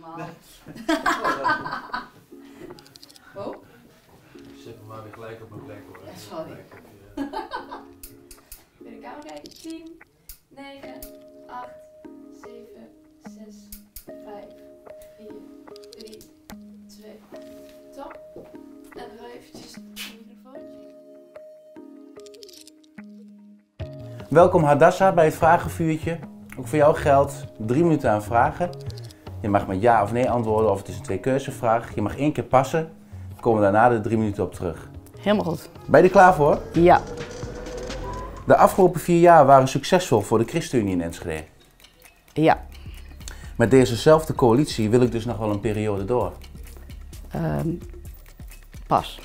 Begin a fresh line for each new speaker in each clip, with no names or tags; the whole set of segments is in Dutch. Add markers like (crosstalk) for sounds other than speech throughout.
normaal. (laughs) oh,
Zet me maar weer gelijk op mijn plek hoor.
Ja, sorry. weer de kamer kijken. 10, 9, 8, 7, 6, 5, 4, 3, 2. Top. En dan ga je eventjes een microfoontje.
Welkom Hadassa bij het Vragenvuurtje. Ook voor jou geldt drie minuten aan vragen. Je mag met ja of nee antwoorden of het is een twee-keuzevraag. Je mag één keer passen. We komen daarna de drie minuten op terug.
Helemaal goed.
Ben je er klaar voor?
Ja.
De afgelopen vier jaar waren succesvol voor de ChristenUnie in Enschede.
Ja.
Met dezezelfde coalitie wil ik dus nog wel een periode door.
Ehm, pas.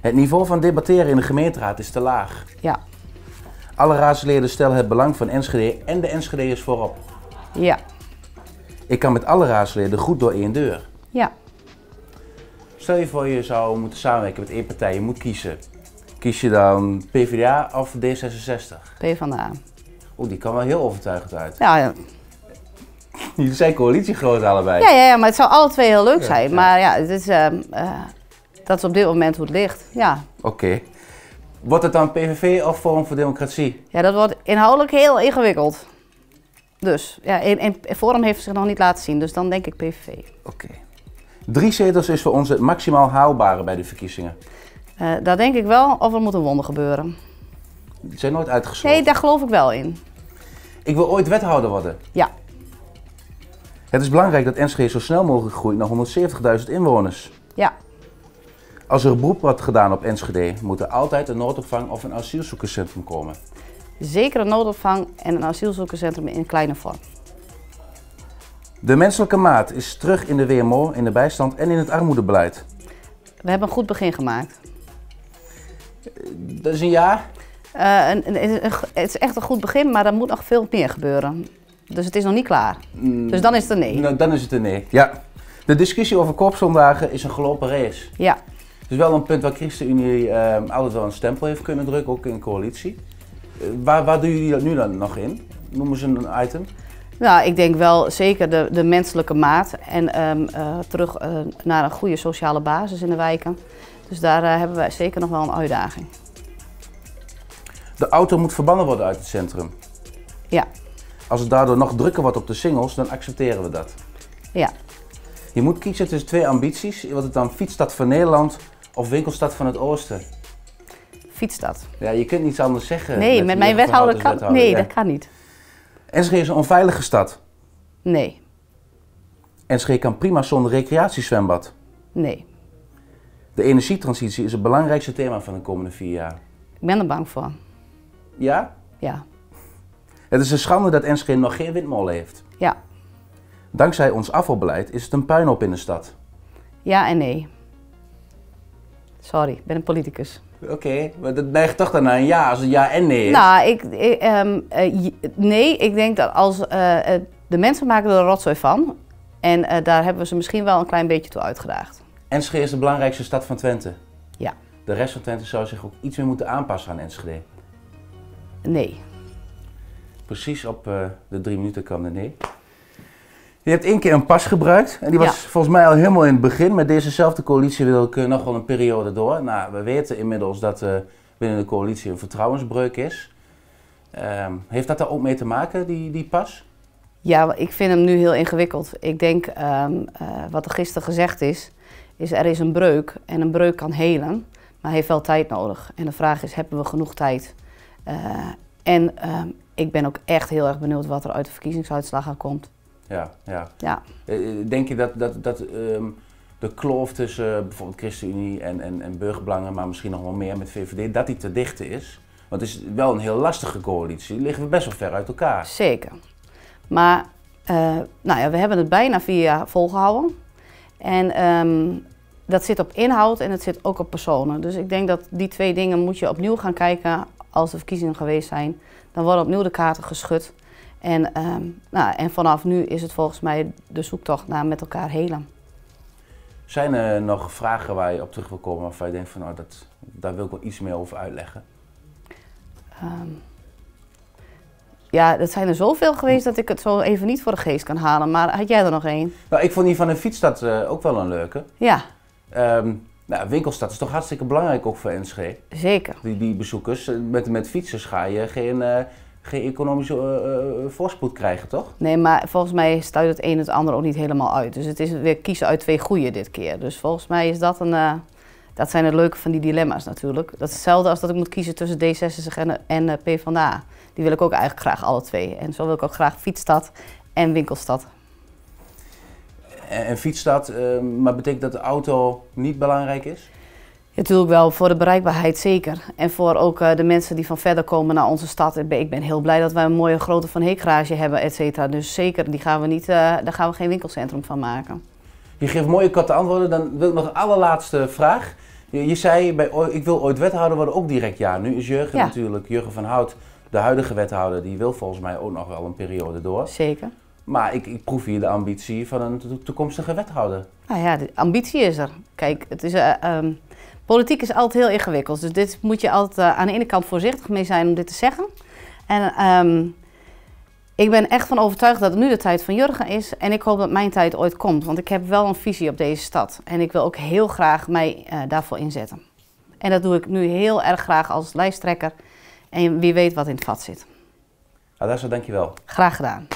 Het niveau van debatteren in de gemeenteraad is te laag.
Ja.
Alle raadsleden stellen het belang van Enschede en de Enschede'ers voorop.
Ja.
Ik kan met alle raadsleden goed door één deur.
Ja.
Stel je voor je zou moeten samenwerken met één partij, je moet kiezen. Kies je dan PvdA of D66?
P van de A.
Oeh, die kan wel heel overtuigend uit.
Ja, ja.
Jullie zijn coalitiegroot allebei.
Ja, ja, ja, maar het zou alle twee heel leuk zijn.
ja.
Maar ja, het is, ehm, eh, dat is op dit moment hoe het ligt. Ja.
Oké. Wordt het dan PVV of Forum voor Democratie?
ja, dat wordt inhoudelijk heel ingewikkeld. Dus, ja, in, in, Forum heeft zich nog niet laten zien, dus dan denk ik PVV.
Oké. Drie zetels is voor ons het maximaal haalbare bij de verkiezingen.
Eh daar denk ik wel, of er moet een wonder gebeuren.
Die zijn nooit uitgesloten.
Nee, daar geloof ik wel in.
Ik wil ooit wethouder worden.
Ja.
Het is belangrijk dat Enschede zo snel mogelijk groeit naar 170.000 inwoners.
Ja.
Als er een beroep wordt gedaan op Enschede, moet er altijd een noodopvang of een asielzoekerscentrum komen.
Zeker een noodopvang en een asielzoekerscentrum in kleine vorm.
De menselijke maat is terug in de WMO, in de bijstand en in het armoedebeleid.
We hebben een goed begin gemaakt.
Dat is een ja.
Eh, een- een- een- een- het is echt een goed begin, maar er moet nog veel meer gebeuren. Dus het is nog niet klaar. Dus dan is het een nee.
Nou, dan is het een nee. Ja. De discussie over koopzondagen is een gelopen race.
Ja.
Het is wel een punt waar ChristenUnie eh, altijd wel een stempel heeft kunnen drukken, ook in coalitie. Eh, waar, waar doen jullie dat nu dan nog in? Noemen ze een item?
Nou, ik denk wel zeker de, de menselijke maat en ehm, eh, terug eh, naar een goede sociale basis in de wijken. Dus daar hebben wij zeker nog wel een uitdaging.
De auto moet verbannen worden uit het centrum.
Ja,
Als het daardoor nog drukker wordt op de singles, dan accepteren we dat.
ja.
Je moet kiezen tussen twee ambities. Wordt het dan fietsstad van Nederland of winkelstad van het Oosten? Ja, je kunt niets anders zeggen.
Nee, met mijn wethouder kan... Nee,
ja.
dat kan niet.
Enschede is een onveilige stad.
Nee,
Enschede kan prima zonder recreatiezwembad.
nee.
De energietransitie is het belangrijkste thema van de komende vier jaar.
Ik ben er bang voor.
Ja?
Ja,
Het is een schande dat Enschede nog geen windmolen heeft.
ja.
Dankzij ons afvalbeleid is het een puinhoop in de stad.
Ja en nee. Sorry, ik ben een politicus.
Oké, maar dat neigt toch dan naar een ja als het ja en nee is.
Nou, ik, ik, ehm, eh, nee, ik denk dat als eh, eh, de mensen maken er een rotzooi van. En daar hebben we ze misschien wel een klein beetje toe uitgedaagd.
Enschede is de belangrijkste stad van Twente.
Ja,
De rest van Twente zou zich ook iets meer moeten aanpassen aan Enschede.
nee.
Precies op de drie minuten kwam de nee. Je hebt één keer een pas gebruikt. En die was
Ja.
volgens mij al helemaal in het begin. Met dezezelfde coalitie wil ik eh, nog wel een periode door. Nou, we weten inmiddels dat er binnen de coalitie een vertrouwensbreuk is. Ehm, heeft dat daar ook mee te maken, die, die pas?
Ja, ik vind hem nu heel ingewikkeld. Ik denk, ehm, eh, wat er gisteren gezegd is, is er is een breuk. En een breuk kan helen, maar heeft wel tijd nodig. En de vraag is, hebben we genoeg tijd? En ehm, ik ben ook echt heel erg benieuwd wat er uit de verkiezingsuitslagen komt.
Ja, ja.
Ja,
Eh, Denk je dat, dat, dat ehm, de kloof tussen eh, bijvoorbeeld ChristenUnie en, en, en burgerbelangen, maar misschien nog wel meer met VVD, dat die te dicht is? Want het is wel een heel lastige coalitie. Liggen we best wel ver uit elkaar.
zeker. Maar eh, nou ja, we hebben het bijna vier jaar volgehouden. En ehm, dat zit op inhoud en het zit ook op personen. Dus ik denk dat die twee dingen moet je opnieuw gaan kijken als de verkiezingen geweest zijn. Dan worden opnieuw de kaarten geschud. En, ehm, nou, en vanaf nu is het volgens mij de zoektocht naar met elkaar helen.
Zijn er nog vragen waar je op terug wil komen waarvan je denkt van nou, dat, daar wil ik wel iets meer over uitleggen?
Ehm, Ja, dat zijn er zoveel geweest dat ik het zo even niet voor de geest kan halen. Maar had jij er nog één?
Nou, ik vond die van een fietsstad eh, ook wel een leuke.
Ja,
Ehm nou, winkelstad is toch hartstikke belangrijk ook voor NSG.
zeker.
Die, die bezoekers, eh, met, met fietsers ga je geen, eh, geen economische eh, voorspoed krijgen, toch?
Nee, maar volgens mij stuit het een het ander ook niet helemaal uit. Dus het is weer kiezen uit twee goede dit keer. Dus volgens mij is dat een... dat zijn het leuke van die dilemma's natuurlijk. Dat is hetzelfde als dat ik moet kiezen tussen D66 en, en PvdA. Die wil ik ook eigenlijk graag alle twee. En zo wil ik ook graag fietsstad en winkelstad.
En, en fietsstad, maar betekent dat de auto niet belangrijk is?
Natuurlijk wel, voor de bereikbaarheid zeker. En voor ook eh, de mensen die van verder komen naar onze stad. Ik ben, heel blij dat wij een mooie grote Van Heek garage hebben, et cetera. Dus zeker, die gaan we niet, eh, daar gaan we geen winkelcentrum van maken.
Je geeft mooie korte antwoorden. Dan wil ik nog een allerlaatste vraag. Je, je zei, bij, ik wil ooit wethouder worden, ook direct ja. Nu is Jurgen
Ja.
natuurlijk, Jurgen van Hout, de huidige wethouder, die wil volgens mij ook nog wel een periode door.
Zeker.
Maar ik, ik proef hier de ambitie van een to- toekomstige wethouder.
Nou ja, de ambitie is er. Kijk, het is, ehm, politiek is altijd heel ingewikkeld. Dus dit moet je altijd eh, aan de ene kant voorzichtig mee zijn om dit te zeggen. En ehm, ik ben echt van overtuigd dat het nu de tijd van Jurgen is. En ik hoop dat mijn tijd ooit komt. Want ik heb wel een visie op deze stad. En ik wil ook heel graag mij eh, daarvoor inzetten. En dat doe ik nu heel erg graag als lijsttrekker. En wie weet wat in het vat zit.
Adassa, dankjewel.
Graag gedaan.